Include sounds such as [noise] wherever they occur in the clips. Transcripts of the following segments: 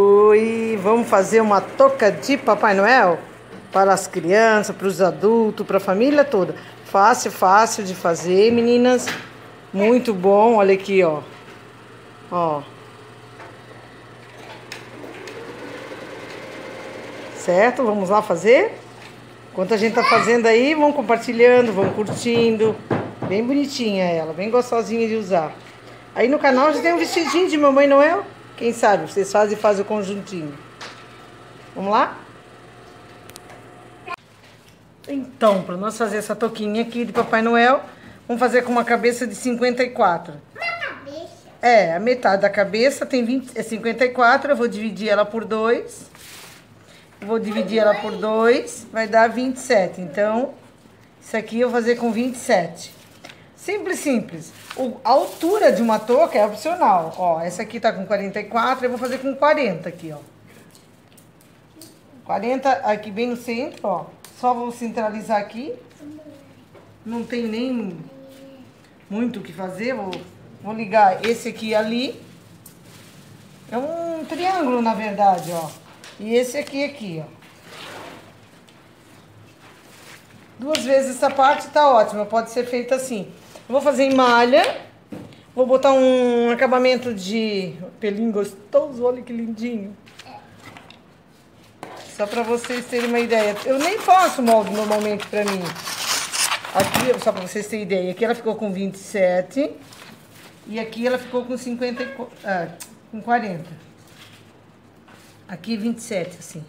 Oi, vamos fazer uma touca de Papai Noel para as crianças, para os adultos, para a família toda. Fácil, fácil de fazer, meninas. Muito bom. Olha aqui, ó. Ó. Certo? Vamos lá fazer? Enquanto a gente tá fazendo aí, vão compartilhando, vão curtindo. Bem bonitinha ela, bem gostosinha de usar. Aí no canal já tem um vestidinho de Mamãe Noel. Quem sabe vocês fazem e fazem o conjuntinho. Vamos lá? Então, para nós fazer essa toquinha aqui de Papai Noel, vamos fazer com uma cabeça de 54. Uma cabeça. É, a metade da cabeça tem 20, é 54, eu vou dividir ela por 2. Vou dividir ela por 2, vai dar 27. Então, isso aqui eu vou fazer com 27. Simples, simples. O, a altura de uma touca é opcional. Ó, essa aqui tá com 44, eu vou fazer com 40 aqui, ó. 40 aqui bem no centro, ó. Só vou centralizar aqui. Não tem nem muito o que fazer. Vou, vou ligar esse aqui ali. É um triângulo, na verdade, ó. E esse aqui, aqui, ó. Duas vezes essa parte tá ótima, pode ser feita assim. Eu vou fazer em malha. Vou botar um acabamento de pelinho gostoso, olha que lindinho. Só pra vocês terem uma ideia. Eu nem faço molde normalmente pra mim. Aqui, só pra vocês terem ideia, aqui ela ficou com 27. E aqui ela ficou com 50, ah, com 40. Aqui 27, assim.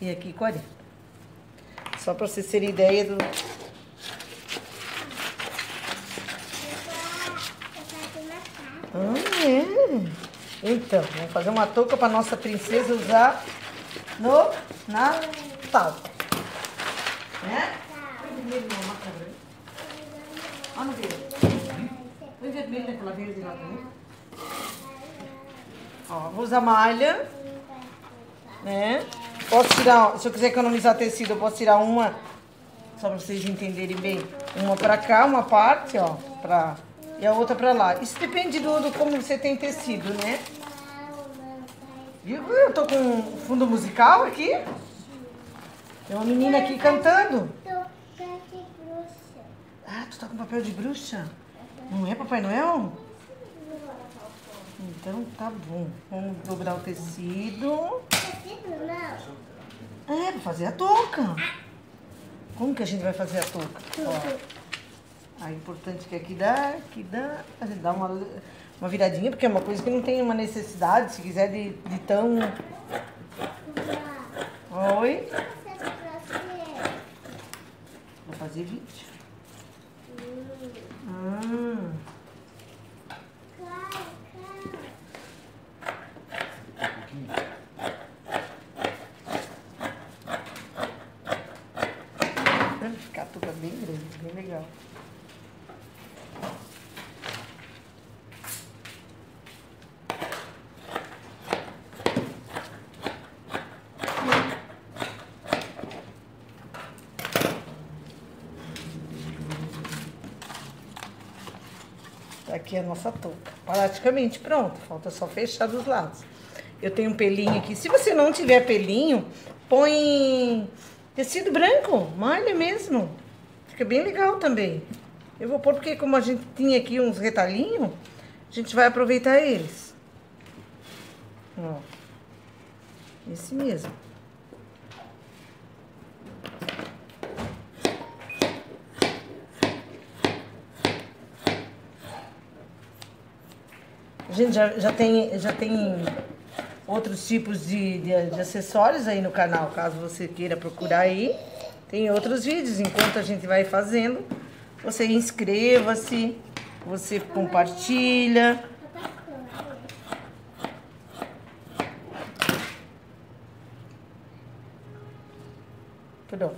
E aqui 40. Só pra vocês terem ideia do... Ah, é. Então, vamos fazer uma touca pra nossa princesa usar no Natal. Né? Também. Ó, vou usar malha. Né? Posso tirar, se eu quiser economizar tecido, eu posso tirar uma, só pra vocês entenderem bem. Uma pra cá, uma parte, ó, pra, e a outra pra lá. Isso depende do, do como você tem tecido, né? Viu? Eu tô com fundo musical aqui. Tem uma menina aqui cantando. Ah, tu tá com papel de bruxa? Não é Papai Noel? Então tá bom. Vamos dobrar o tecido. É, pra fazer a touca. Como que a gente vai fazer a touca? Ó. A importante que aqui dá, aqui dá. A gente dá uma, uma viradinha, porque é uma coisa que não tem uma necessidade, se quiser, de, de tão. Oi? Vou fazer vídeo. Hum. Vai ficar tudo bem grande, bem legal. Aqui a nossa touca. Praticamente pronto. Falta só fechar dos lados. Eu tenho um pelinho aqui. Se você não tiver pelinho, põe tecido branco. Malha mesmo. Fica bem legal também. Eu vou pôr porque como a gente tinha aqui uns retalhinhos, a gente vai aproveitar eles. Ó. Esse mesmo. A gente já, já, tem, já tem outros tipos de, de, de, acessórios aí no canal, caso você queira procurar aí. Tem outros vídeos, enquanto a gente vai fazendo, você inscreva-se, você compartilha. Pronto.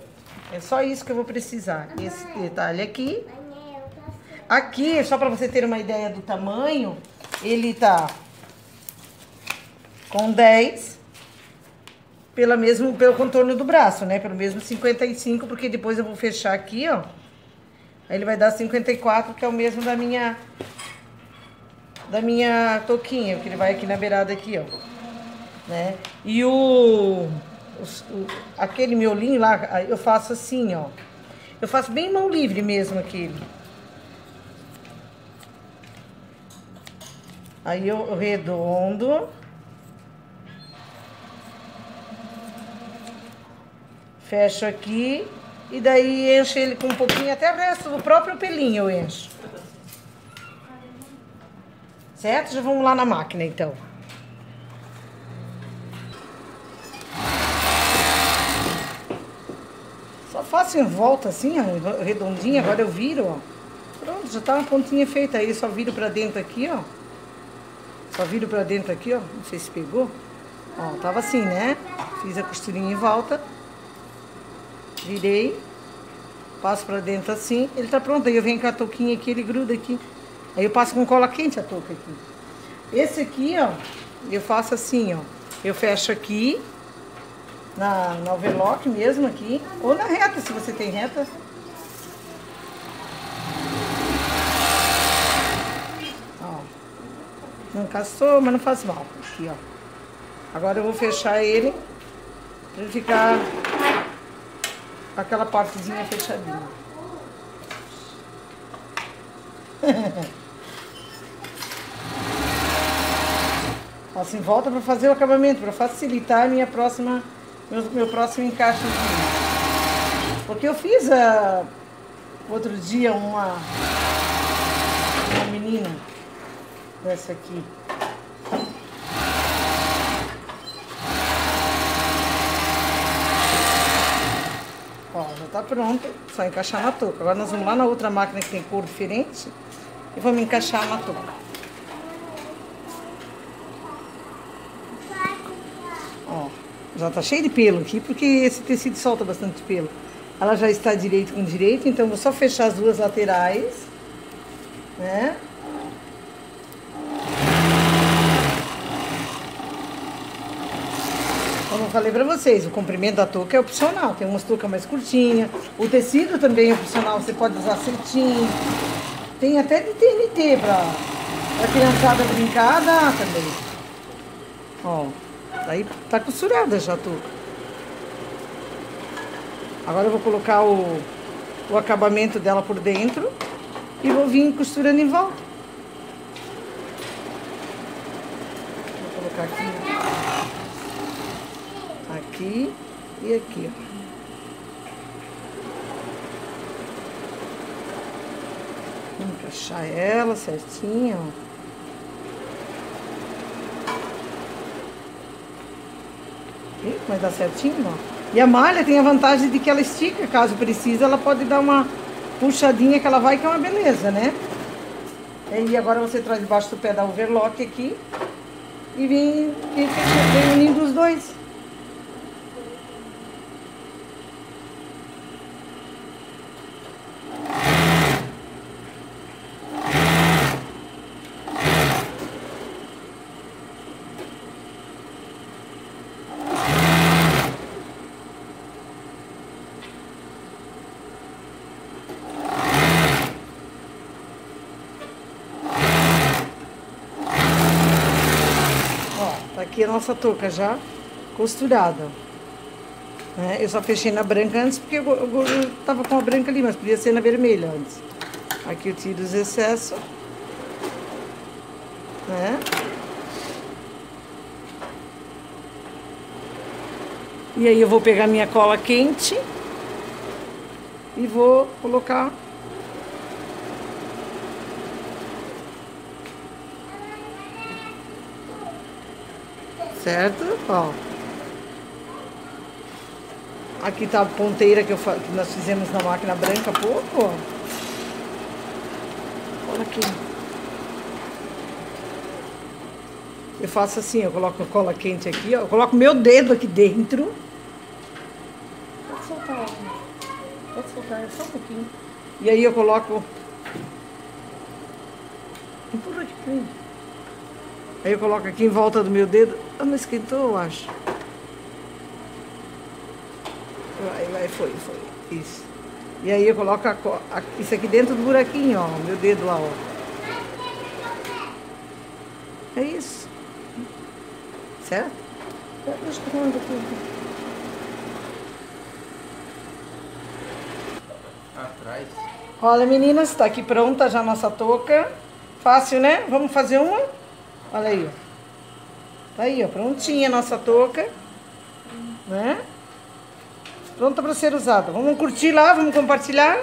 É só isso que eu vou precisar. Esse detalhe aqui. Aqui, só para você ter uma ideia do tamanho, ele tá com 10 pela mesmo, pelo contorno do braço, né? Pelo mesmo 55, porque depois eu vou fechar aqui, ó. Aí ele vai dar 54, que é o mesmo da minha da minha touquinha, que ele vai aqui na beirada aqui, ó. né? E o, o, aquele miolinho lá, eu faço assim, ó. Eu faço bem mão livre mesmo aquele. Aí eu redondo. Fecho aqui. E daí encho ele com um pouquinho, até o resto do próprio pelinho eu encho. Certo? Já vamos lá na máquina então. Só faço em volta assim, ó, redondinho, agora eu viro, ó. Pronto, já tá uma pontinha feita aí, só viro pra dentro aqui, ó. Só viro pra dentro aqui, ó. Não sei se pegou. Ó, tava assim, né? Fiz a costurinha em volta. Virei. Passo pra dentro assim. Ele tá pronto. Aí eu venho com a touquinha aqui, ele gruda aqui. Aí eu passo com cola quente a touca aqui. Esse aqui, ó, eu faço assim, ó. Eu fecho aqui, na, na overlock mesmo aqui, ou na reta, se você tem reta. Não caçou, mas não faz mal. Aqui, ó. Agora eu vou fechar ele pra ele ficar com aquela partezinha fechadinha. [laughs] Assim, volta para fazer o acabamento, para facilitar a minha próxima, meu, meu próximo encaixe. Porque eu fiz uh, outro dia uma, uma menina dessa aqui. Ó, já tá pronto, só encaixar na touca. Agora nós vamos lá na outra máquina que tem cor diferente e vamos encaixar na touca. Já tá cheio de pelo aqui, porque esse tecido solta bastante pelo. Ela já está direito com direito, então vou só fechar as duas laterais, né? Como eu falei pra vocês, o comprimento da touca é opcional. Tem umas toucas mais curtinhas. O tecido também é opcional, você pode usar cetim. Tem até de TNT pra, pra criançada brincar, dá também. Ó. Aí tá costurada já tudo. Agora eu vou colocar o, o acabamento dela por dentro e vou vir costurando em volta. Vou colocar aqui. Aqui e aqui, ó. Vou encaixar ela certinho, ó. Vai dar certinho, ó. E a malha tem a vantagem de que ela estica, caso precise, ela pode dar uma puxadinha que ela vai, que é uma beleza, né? E agora você traz debaixo do pé da overlock aqui e vem, vem, vem unindo os dois. Aqui a nossa touca já costurada. Né? Eu só fechei na branca antes porque eu, eu, eu tava com a branca ali, mas podia ser na vermelha antes. Aqui eu tiro os excessos. Né? E aí eu vou pegar minha cola quente e vou colocar Certo? Ó. Aqui tá a ponteira que, eu, que nós fizemos na máquina branca há pouco, ó. Olha aqui. Eu faço assim, eu coloco a cola quente aqui, ó. Eu coloco meu dedo aqui dentro. Pode soltar, ó. Pode soltar, é só um pouquinho. E aí eu coloco... Empurra pra mim. Aí eu coloco aqui em volta do meu dedo. Ah, não esquentou, eu acho. Vai, vai, foi, foi. Isso. E aí eu coloco a, a, isso aqui dentro do buraquinho, ó. Meu dedo lá, ó. É isso. Certo? Eu tomar aqui. Atrás. Olha, meninas, está aqui pronta já a nossa touca. Fácil, né? Vamos fazer uma? Olha aí, ó. Tá aí, ó, prontinha a nossa touca. Né? Pronta para ser usada. Vamos curtir lá, vamos compartilhar?